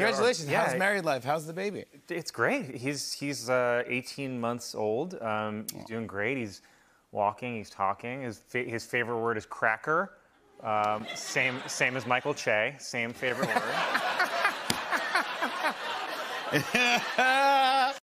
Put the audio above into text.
Congratulations. Yeah. How's married life? How's the baby? It's great. He's he's uh, 18 months old. Um, he's doing great. He's walking. He's talking. His fa- his favorite word is cracker. Um, same same as Michael Che. Same favorite word.